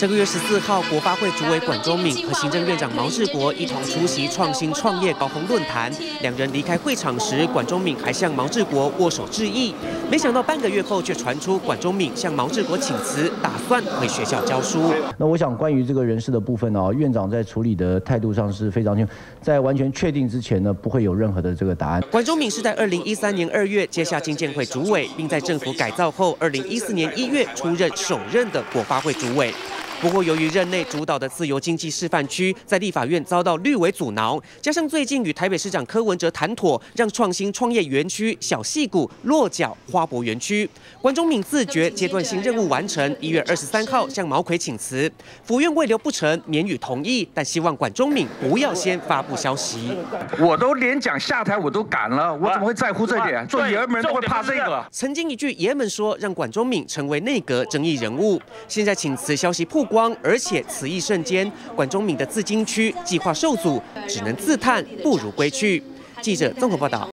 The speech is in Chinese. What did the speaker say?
这个月十四号，国发会主委管中敏和行政院长毛志国一同出席创新创业高峰论坛。两人离开会场时，管中敏还向毛志国握手致意。没想到半个月后，却传出管中敏向毛志国请辞，打算回学校教书。那我想，关于这个人事的部分呢，院长在处理的态度上是非常清，在完全确定之前呢，不会有任何的这个答案。管中敏是在二零一三年二月接下经建会主委，并在政府改造后，二零一四年一月出任首任的国发会主委。不过，由于任内主导的自由经济示范区在立法院遭到绿委阻挠，加上最近与台北市长柯文哲谈妥，让创新创业园区小戏谷落脚花博园区，关中敏自觉阶段性任务完成，一月二十三号向毛奎请辞，府院未留不成，免予同意，但希望管中敏不要先发布消息。我都连讲下台我都敢了，我怎么会在乎这点？做爷们人都会怕这个。曾经一句爷们说，让管中敏成为内阁争议人物，现在请辞消息曝。光，而且此役瞬间，管中敏的自金区计划受阻，只能自叹不如归去。记者综合报道。